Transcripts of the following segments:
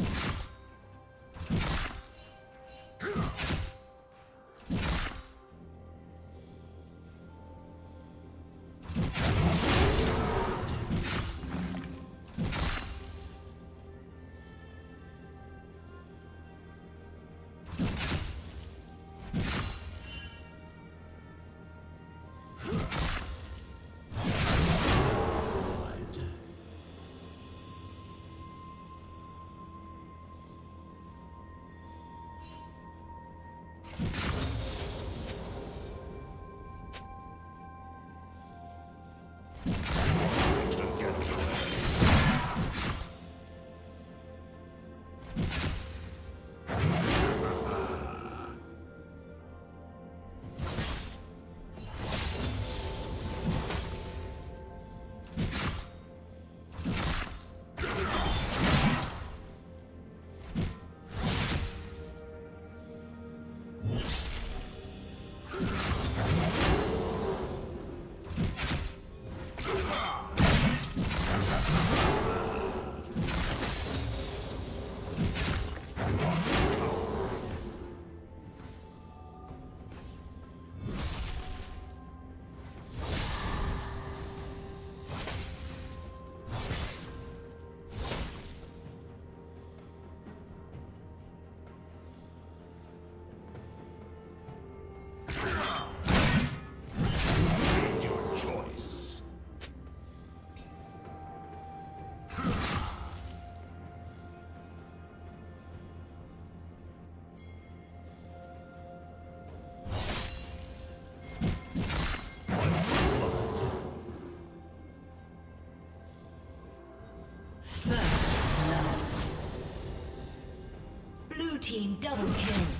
you team double kill.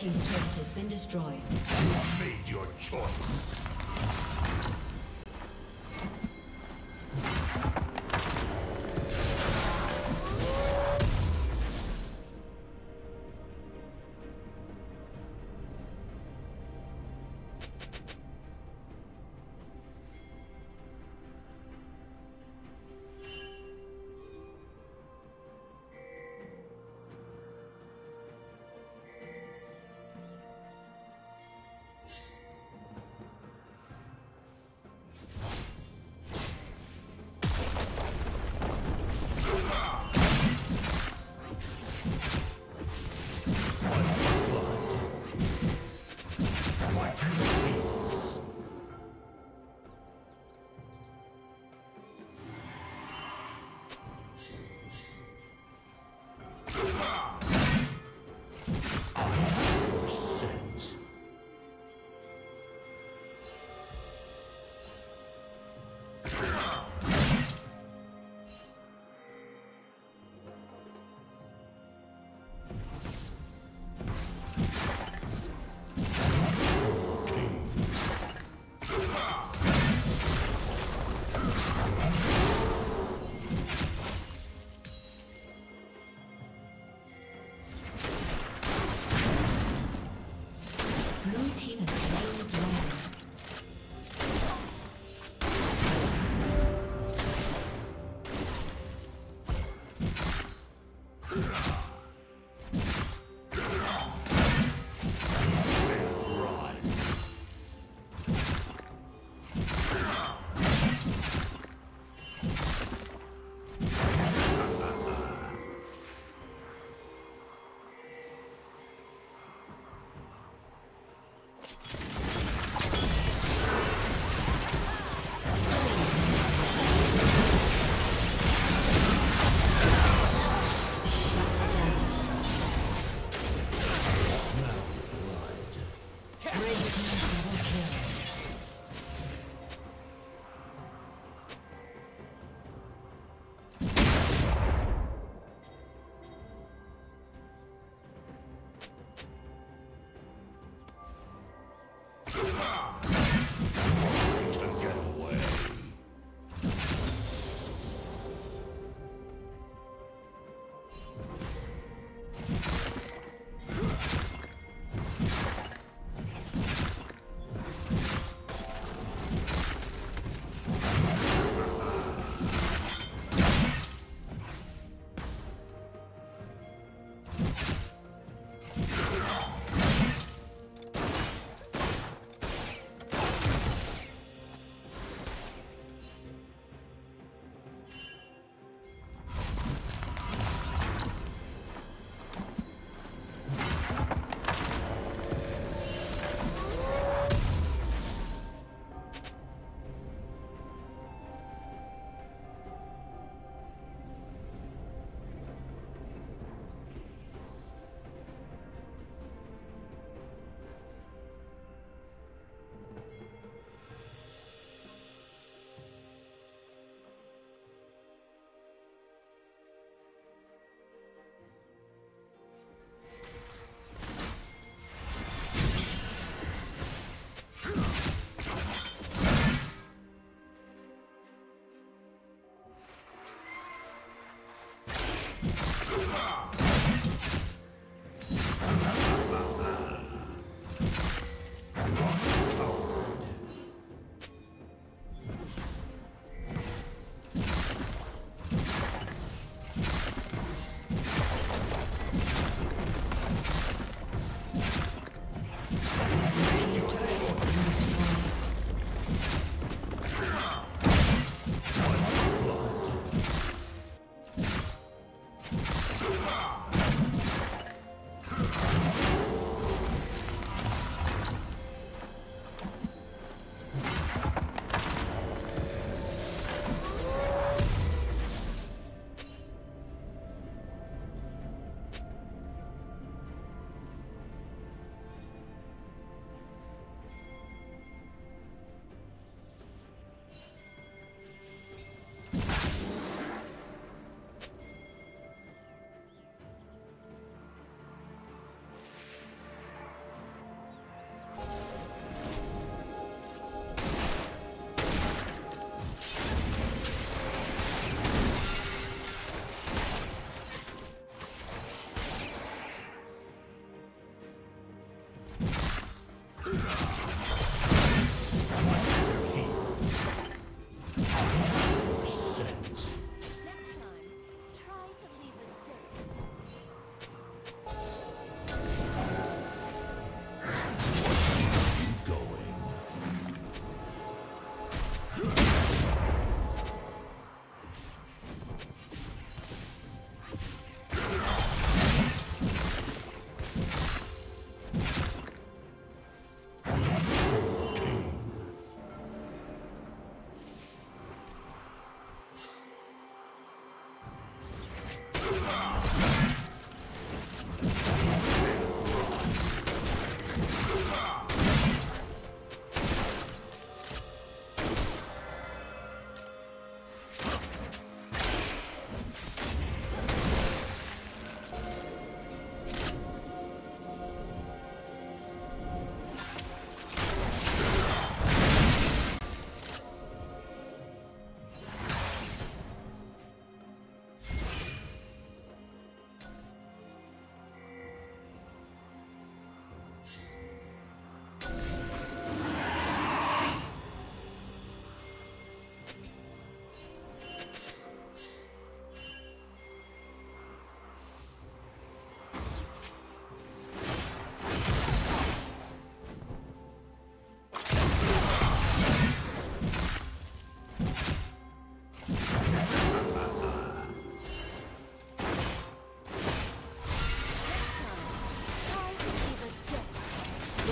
Team's turret has been destroyed. You made your choice.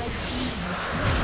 Spree.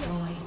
Red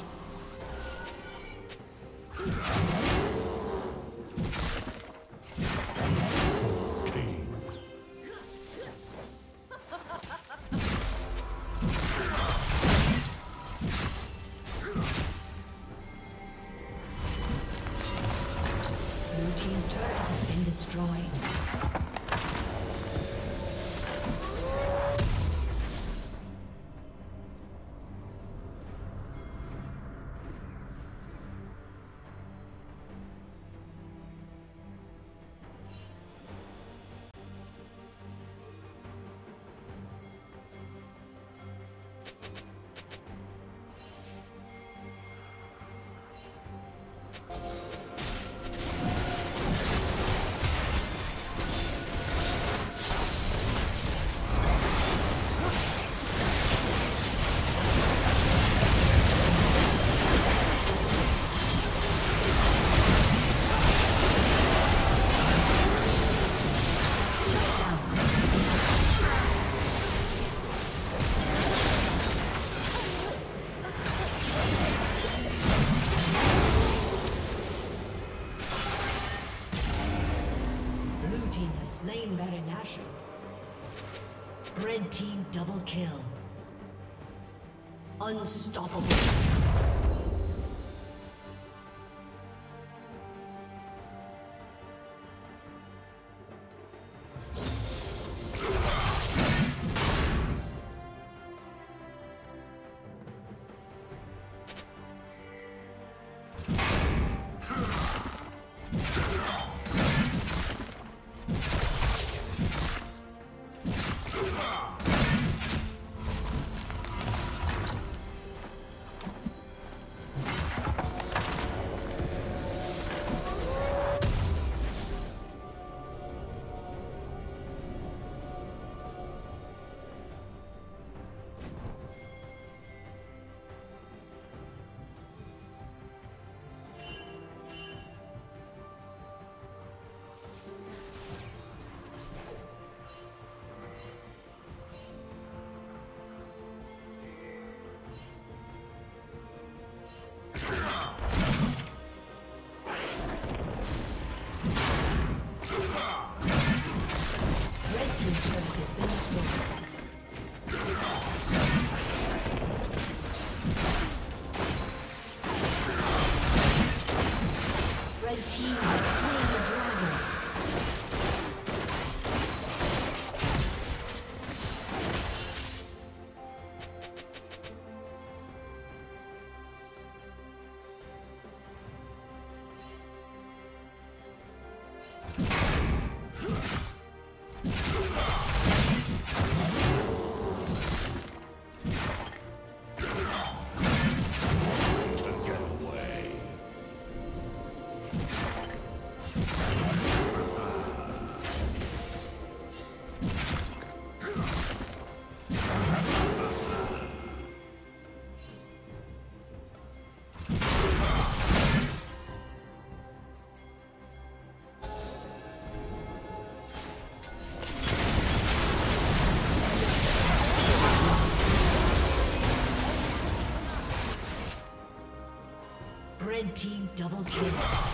Unstoppable. Double kill.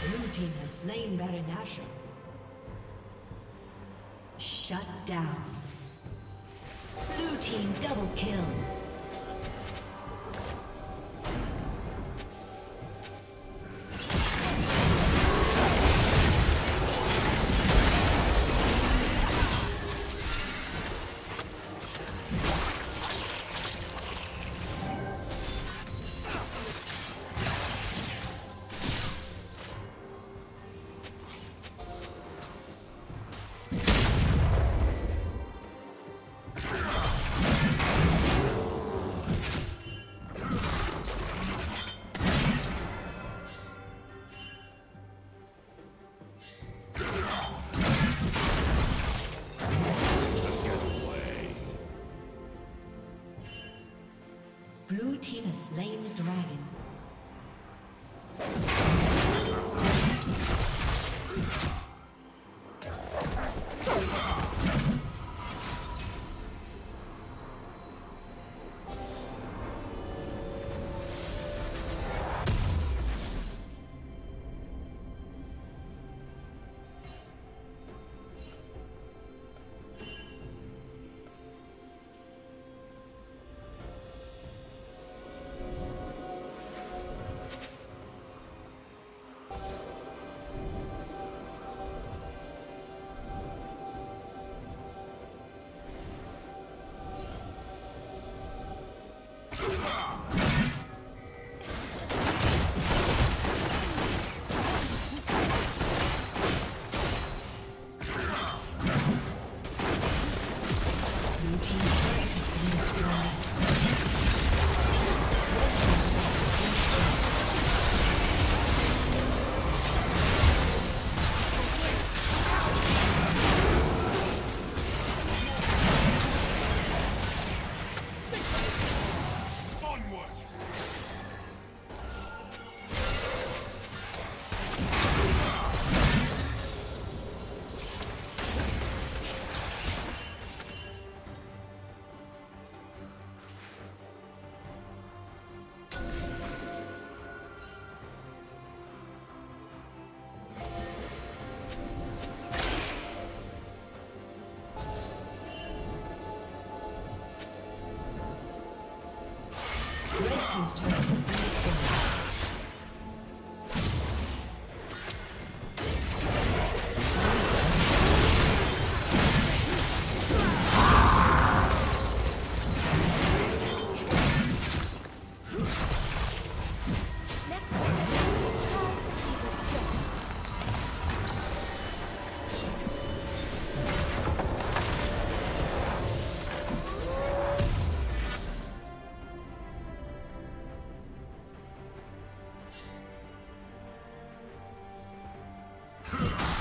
Blue team has slain Baron Nashor. Shut down. Blue team double kill. Spree.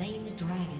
Slain the dragon.